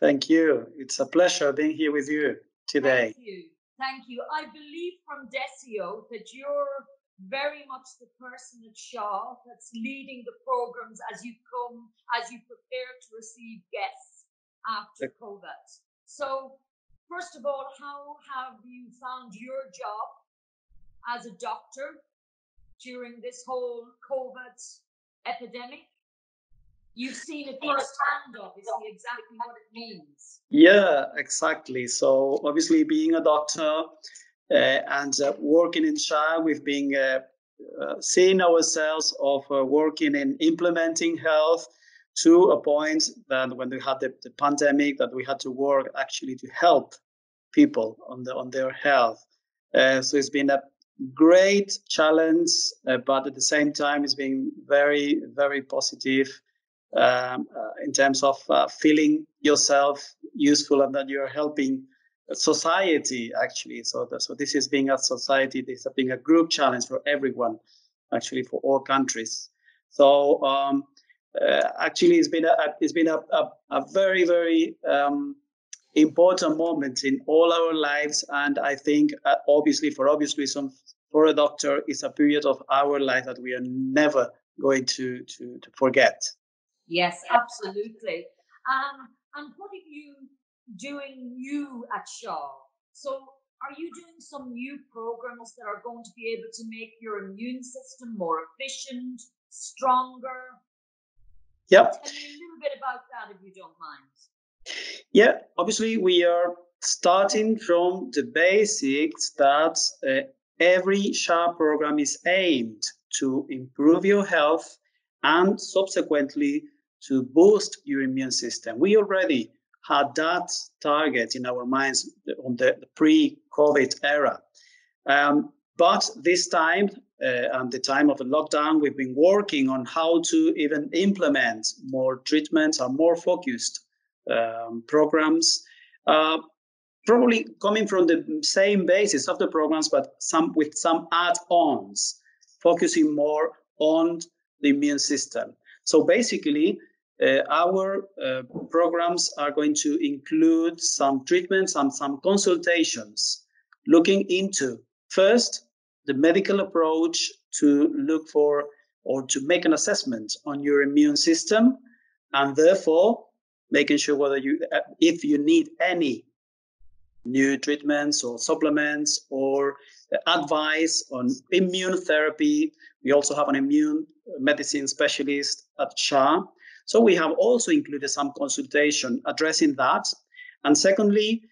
Thank you. It's a pleasure being here with you today. Thank you. Thank you. I believe from Desio that you're very much the person at SHA that's leading the programs as you come, as you prepare to receive guests after COVID. So, first of all, how have you found your job as a doctor during this whole COVID epidemic? You've seen it firsthand, obviously, exactly what it means. Yeah, exactly. So, obviously, being a doctor uh, and uh, working in SHA, we've been uh, seeing ourselves of working in implementing health to a point that when we had the, the pandemic, that we had to work actually to help people on the on their health. Uh, so it's been a great challenge, uh, but at the same time, it's been very very positive um, uh, in terms of feeling yourself useful and that you're helping society actually. So, the, so this is being a society, this is being a group challenge for everyone, actually for all countries. So um, uh, actually, it's been a it's been a, a, a very very um, important moment in all our lives, and I think uh, obviously for obvious reasons for a doctor, it's a period of our life that we are never going to to, to forget. Yes, absolutely. Um, and what are you doing new at SHA. So are you doing some new programs that are going to be able to make your immune system more efficient, stronger? Yep. Tell me a little bit about that if you don't mind. Yeah, obviously we are starting from the basics that uh, every SHA program is aimed to improve your health and subsequently to boost your immune system. We already had that target in our minds on the, the pre-COVID era. Um, but this time, uh, the time of the lockdown, we've been working on how to even implement more treatments or more focused um, programs. Uh, probably coming from the same basis of the programs, but some with some add-ons, focusing more on the immune system. So basically, uh, our uh, programs are going to include some treatments and some consultations looking into first the medical approach to look for or to make an assessment on your immune system and therefore making sure whether you uh, if you need any new treatments or supplements or advice on immune therapy we also have an immune medicine specialist at SHA so we have also included some consultation addressing that. And secondly,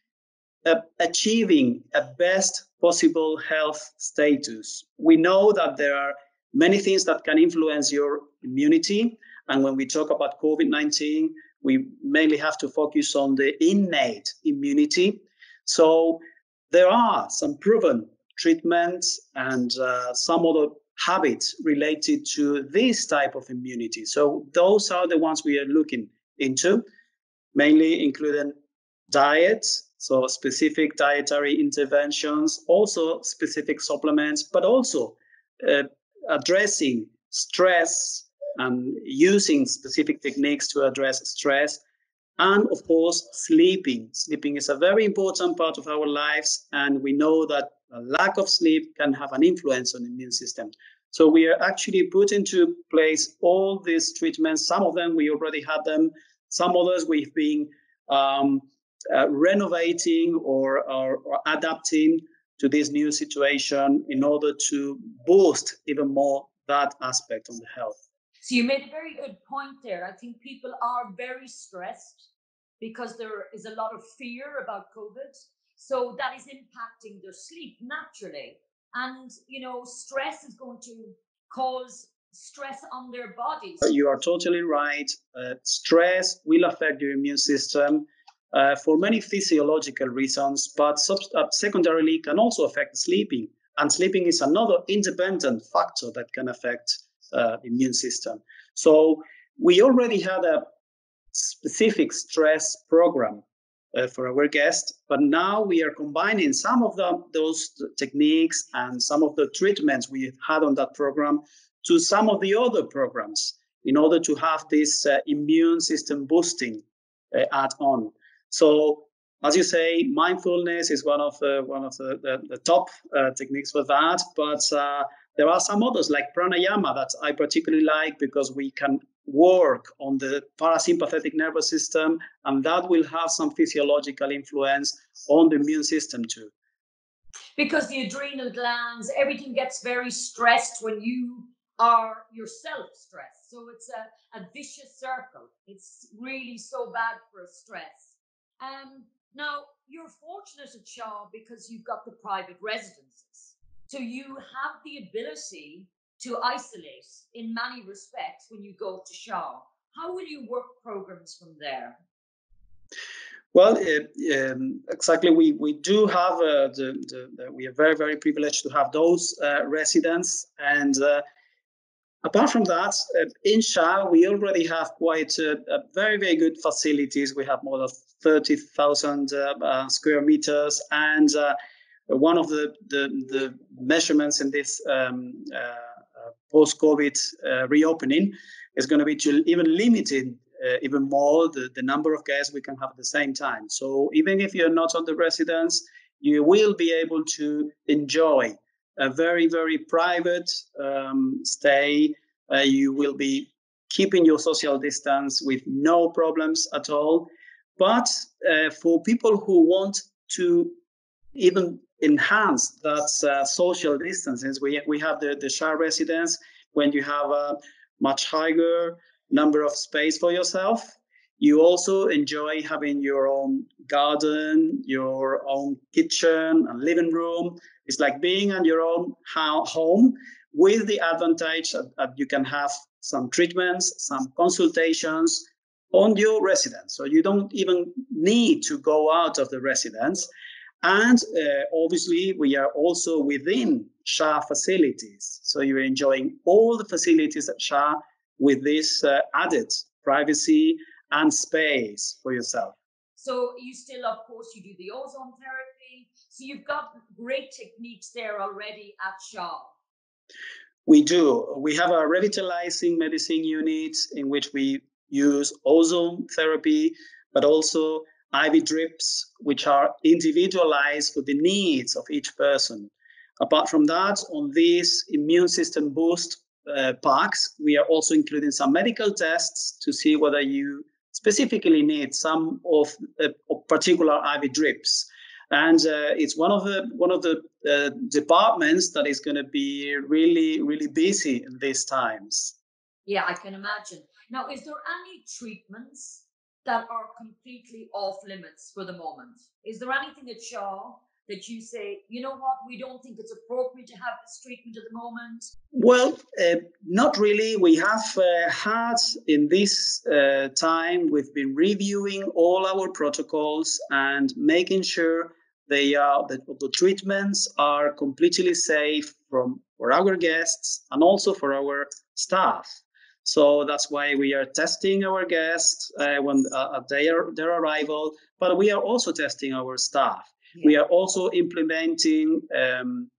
uh, achieving a best possible health status. We know that there are many things that can influence your immunity. And when we talk about COVID 19, we mainly have to focus on the innate immunity. So there are some proven treatments and uh, some other habits related to this type of immunity. So those are the ones we are looking into, mainly including diet, so specific dietary interventions, also specific supplements, but also uh, addressing stress and using specific techniques to address stress. And of course, sleeping. Sleeping is a very important part of our lives, and we know that a lack of sleep can have an influence on the immune system. So we are actually put into place all these treatments. Some of them we already had them. Some others we've been um, uh, renovating or, or, or adapting to this new situation in order to boost even more that aspect on the health. So you made a very good point there. I think people are very stressed because there is a lot of fear about COVID. So that is impacting their sleep naturally. And, you know, stress is going to cause stress on their bodies. You are totally right. Uh, stress will affect your immune system uh, for many physiological reasons, but sub- uh, secondarily can also affect sleeping. And sleeping is another independent factor that can affect uh, immune system. So we already had a specific stress program uh, for our guest. But now we are combining some of the, those techniques and some of the treatments we had on that program to some of the other programs in order to have this uh, immune system boosting uh, add on. So as you say, mindfulness is one of the one of the, the, the top uh, techniques for that. But uh, there are some others like pranayama that I particularly like because we can work on the parasympathetic nervous system, and that will have some physiological influence on the immune system too. Because the adrenal glands, everything gets very stressed when you are yourself stressed. So it's a, a vicious circle. It's really so bad for stress. Um, now, you're fortunate at SHA because you've got the private residences. So you have the ability to isolate in many respects when you go to SHA. How will you work programs from there? Well, uh, um, exactly. We we do have uh, the, the, the, we are very very privileged to have those uh, residents, and uh, apart from that, uh, in SHA we already have quite very very good facilities. We have more than thirty thousand uh, square meters, and one of the, the, the measurements in this um, post-COVID reopening is going to be to even limited uh, even more the, the number of guests we can have at the same time. So even if you're not on the residence, you will be able to enjoy a very, very private um, stay. Uh, you will be keeping your social distance with no problems at all. But uh, for people who want to even enhance that uh, social distances, we, we have the, the SHA residence when you have a much higher number of space for yourself. You also enjoy having your own garden, your own kitchen and living room. It's like being in your own home with the advantage that you can have some treatments, some consultations on your residence. So you don't even need to go out of the residence. And uh, obviously, we are also within SHA facilities. So you're enjoying all the facilities at SHA with this uh, added privacy and space for yourself. So you still, of course, you do the ozone therapy. So you've got great techniques there already at SHA. We do. We have a revitalizing medicine unit in which we use ozone therapy, but also IV drips, which are individualized for the needs of each person. Apart from that, on these immune system boost uh, packs, we are also including some medical tests to see whether you specifically need some of a, particular IV drips. And uh, it's one of the one of the uh, departments that is going to be really really busy in these times. Yeah, I can imagine. Now, is there any treatments that are completely off limits for the moment? Is there anything at SHA that you say, you know what, we don't think it's appropriate to have this treatment at the moment? Well, uh, not really. We have uh, had in this uh, time, we've been reviewing all our protocols and making sure they are that the treatments are completely safe from for our guests and also for our staff. So that's why we are testing our guests uh, when uh, at their their arrival, but we are also testing our staff. We are also implementing um,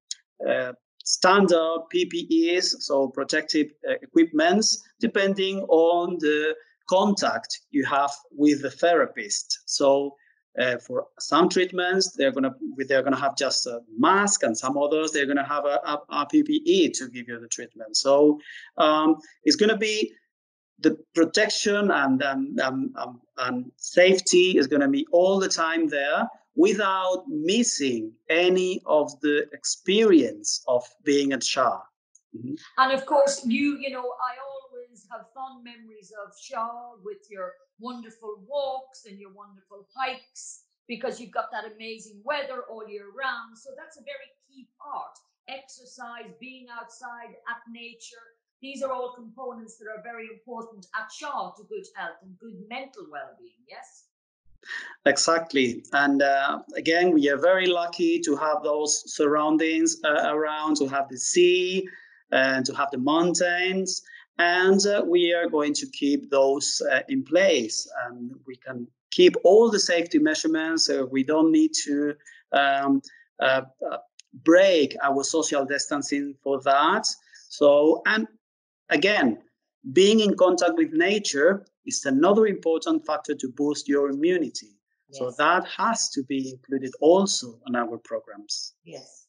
uh, standard PPEs, so protective uh, equipments, depending on the contact you have with the therapist. So uh, for some treatments, they're gonna they're gonna have just a mask, and some others they're gonna have a, a, a PPE to give you the treatment. So um, it's gonna be the protection and um, um, um, and safety is gonna be all the time there without missing any of the experience of being at SHA. Mm-hmm. And of course, you, you know, I always have fond memories of SHA with your wonderful walks and your wonderful hikes because you've got that amazing weather all year round. So that's a very key part. Exercise, being outside at nature, these are all components that are very important at SHA to good health and good mental well being, yes? Exactly. And uh, again, we are very lucky to have those surroundings uh, around, to have the sea and to have the mountains. And uh, we are going to keep those uh, in place. And we can keep all the safety measurements. we don't need to um, uh, break our social distancing for that. So, and again, being in contact with nature is another important factor to boost your immunity. Yes. So that has to be included also in our programs. Yes.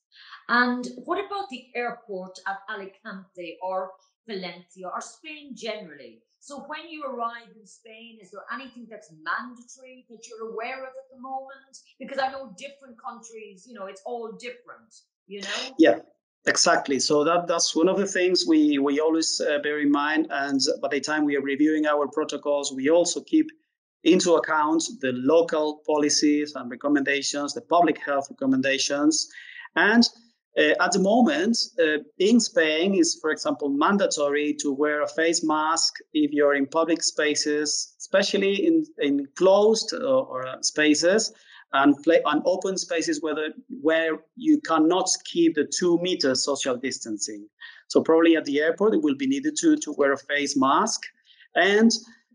And what about the airport at Alicante or Valencia or Spain generally? So when you arrive in Spain, is there anything that's mandatory that you're aware of at the moment? Because I know different countries, you know, it's all different, you know? Yeah, exactly. So that that's one of the things we we always uh, bear in mind. And by the time we are reviewing our protocols, we also keep into account the local policies and recommendations, the public health recommendations, and uh, at the moment, uh, in Spain, is for example mandatory to wear a face mask if you're in public spaces, especially in, in closed or, uh, or spaces and play on open spaces where, the, where you cannot keep the two meters social distancing. So probably at the airport, it will be needed to, to wear a face mask. And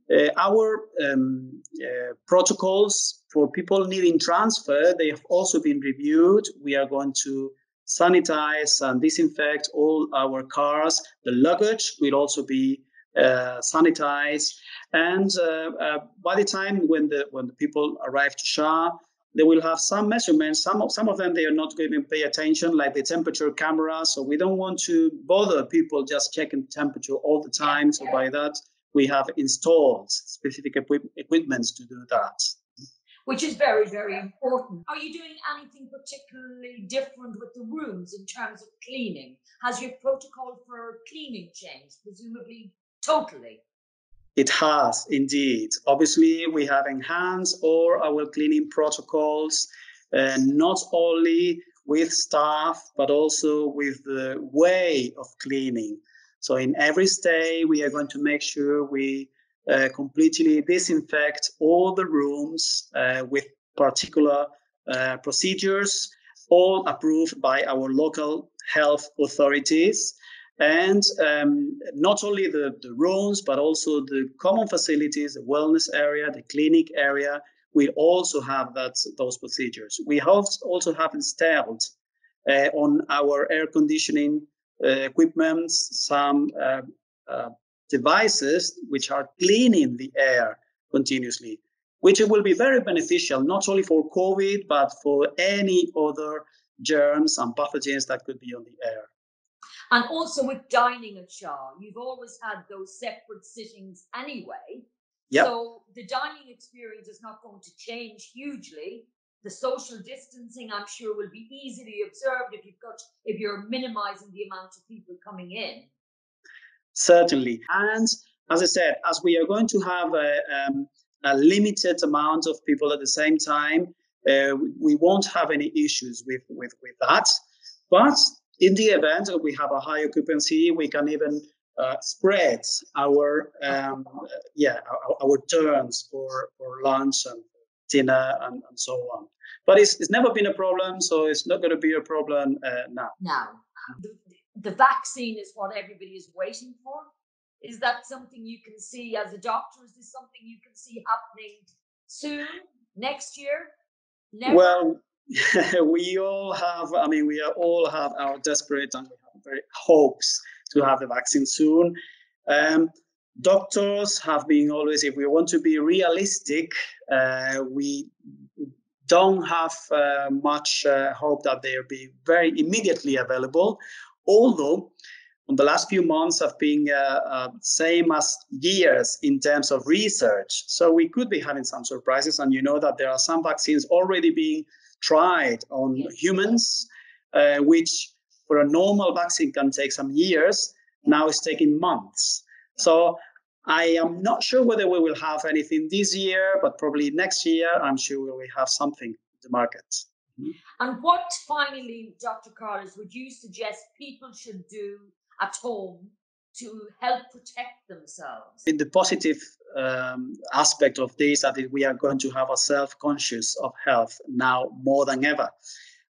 uh, our um, uh, protocols for people needing transfer, they have also been reviewed. We are going to sanitize and disinfect all our cars. The luggage will also be uh, sanitized. And uh, uh, by the time when the when the people arrive to SHA, they will have some measurements. Some of some of them they are not going to pay attention, like the temperature camera. So we don't want to bother people just checking temperature all the time. So by that we have installed specific equip- equipments to do that which is very, very important. Are you doing anything particularly different with the rooms in terms of cleaning? Has your protocol for cleaning changed, presumably totally? It has indeed. Obviously, we have enhanced all our cleaning protocols, uh, not only with staff, but also with the way of cleaning. So, in every stay, we are going to make sure we uh, completely disinfect all the rooms uh, with particular uh, procedures, all approved by our local health authorities. And um, not only the, the rooms, but also the common facilities, the wellness area, the clinic area, we also have that those procedures. We have also have installed uh, on our air conditioning uh, equipment some uh, uh devices which are cleaning the air continuously, which will be very beneficial not only for COVID, but for any other germs and pathogens that could be on the air. And also with dining at SHA, you've always had those separate sittings anyway. Yep. So the dining experience is not going to change hugely. The social distancing, I'm sure, will be easily observed if you've got if you're minimizing the amount of people coming in certainly. And as I said, as we are going to have a, um, a limited amount of people at the same time, uh, we won't have any issues with, with, with that. But in the event that we have a high occupancy, we can even uh, spread our um, yeah our, our, turns for, for lunch and dinner and, and so on. But it's, it's never been a problem, so it's not going to be a problem uh, now. Now, the vaccine is what everybody is waiting for. Is that something you can see as a doctor? Is this something you can see happening soon, next year? Never? Well, we all have, I mean, we all have our desperate and we have very hopes to have the vaccine soon. Um, doctors have been always, if we want to be realistic, uh, we don't have uh, much uh, hope that they'll be very immediately available although in the last few months have been uh, uh, same as years in terms of research. So we could be having some surprises, and you know that there are some vaccines already being tried on humans, uh, which for a normal vaccine can take some years. Now it's taking months. So I am not sure whether we will have anything this year, but probably next year, I'm sure we will have something in the market. And what finally, Dr. Carlos, would you suggest people should do at home to help protect themselves? In the positive um, aspect of this, I think we are going to have a self-conscious of health now more than ever.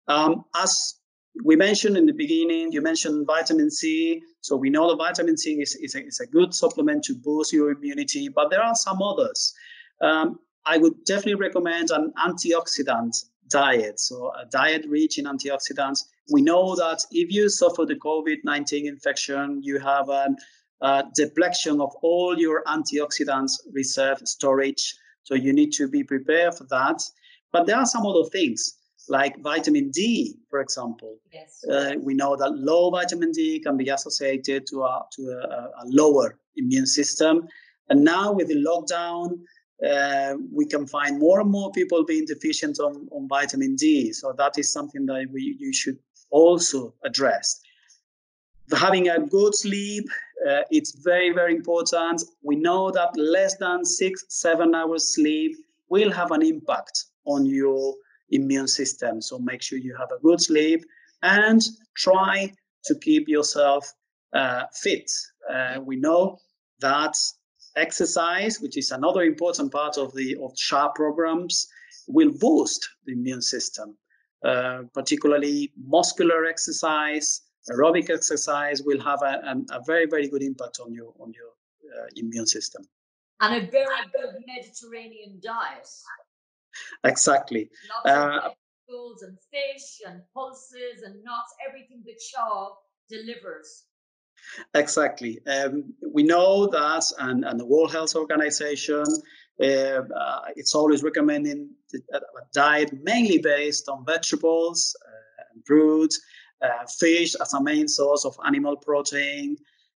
Um, as we mentioned in the beginning, you mentioned vitamin C. So we know the vitamin C is, is, a, is a good supplement to boost your immunity, but there are some others. Um, I would definitely recommend an antioxidant diet. So a diet rich in antioxidants. We know that if you suffer the COVID-19 infection, you have a, a depletion of all your antioxidants reserve storage. So you need to be prepared for that. But there are some other things like vitamin D, for example. Yes. Uh, we know that low vitamin D can be associated to a, to a, a lower immune system. And now with the lockdown, uh, we can find more and more people being deficient on, on vitamin D. So that is something that we you should also address. Having a good sleep, uh, it's very, very important. We know that less than six, seven hours sleep will have an impact on your immune system. So make sure you have a good sleep and try to keep yourself uh, fit. Uh, we know that exercise, which is another important part of the of SHARP programs, will boost the immune system. Uh, particularly muscular exercise, aerobic exercise will have a, a, a very very good impact on your on your uh, immune system. And a very good Mediterranean diet. Exactly. Lots of uh, vegetables and fish and pulses and nuts, everything that SHA delivers. Exactly. Um, we know that, and, and the World Health Organization, uh, uh, it's always recommending a diet mainly based on vegetables uh, fruits, uh, fish as a main source of animal protein.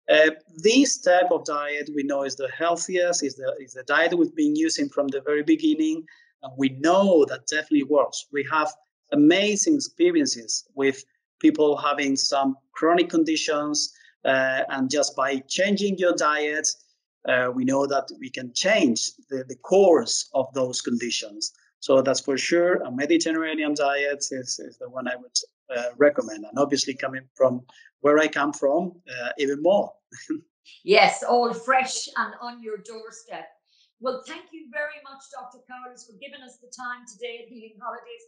Uh, this type of diet we know is the healthiest, is the, is the diet we've been using from the very beginning, and we know that definitely works. We have amazing experiences with people having some chronic conditions uh, and just by changing your diet, uh, we know that we can change the, the course of those conditions. So that's for sure. A Mediterranean diet is, is the one I would uh, recommend. And obviously, coming from where I come from, uh, even more. yes, all fresh and on your doorstep. Well, thank you very much, Dr. Carlos, for giving us the time today at Healing Holidays.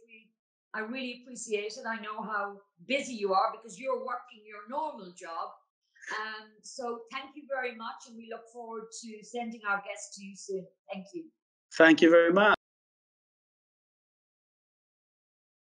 I really appreciate it. I know how busy you are because you're working your normal job um, so thank you very much, and we look forward to sending our guests to you soon. Thank you. Thank you very much.